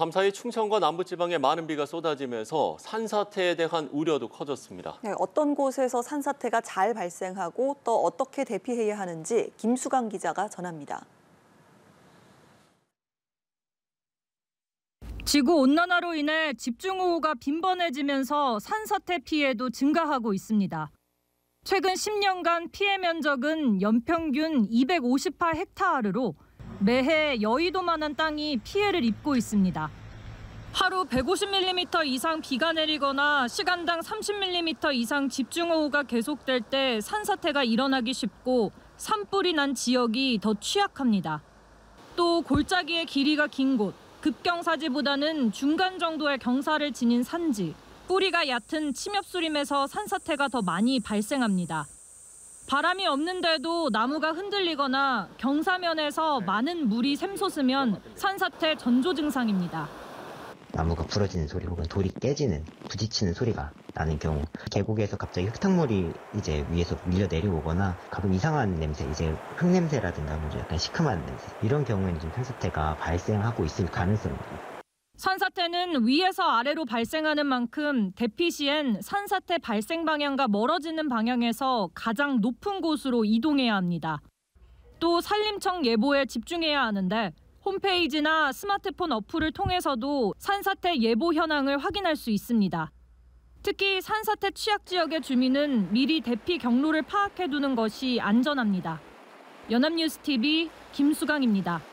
밤사이 충청과 남부지방에 많은 비가 쏟아지면서 산사태에 대한 우려도 커졌습니다. 네, 어떤 곳에서 산사태가 잘 발생하고 또 어떻게 대피해야 하는지 김수강 기자가 전합니다. 지구 온난화로 인해 집중호우가 빈번해지면서 산사태 피해도 증가하고 있습니다. 최근 10년간 피해 면적은 연평균 258 헥타르로 매해 여의도만한 땅이 피해를 입고 있습니다. 하루 150mm 이상 비가 내리거나 시간당 30mm 이상 집중호우가 계속될 때 산사태가 일어나기 쉽고 산불이 난 지역이 더 취약합니다. 또 골짜기의 길이가 긴 곳, 급경사지보다는 중간 정도의 경사를 지닌 산지, 뿌리가 얕은 침엽수림에서 산사태가 더 많이 발생합니다. 바람이 없는데도 나무가 흔들리거나 경사면에서 많은 물이 샘솟으면 산사태 전조 증상입니다. 나무가 부러지는 소리 혹은 돌이 깨지는 부딪히는 소리가 나는 경우 계곡에서 갑자기 흙탕물이 이제 위에서 밀려 내려오거나 가끔 이상한 냄새 이제 흙냄새라든가 뭐 약간 시큼한 냄새 이런 경우에는 좀 산사태가 발생하고 있을 가능성이 산사태는 위에서 아래로 발생하는 만큼 대피 시엔 산사태 발생 방향과 멀어지는 방향에서 가장 높은 곳으로 이동해야 합니다. 또 산림청 예보에 집중해야 하는데 홈페이지나 스마트폰 어플을 통해서도 산사태 예보 현황을 확인할 수 있습니다. 특히 산사태 취약 지역의 주민은 미리 대피 경로를 파악해 두는 것이 안전합니다. 연합뉴스 TV 김수강입니다.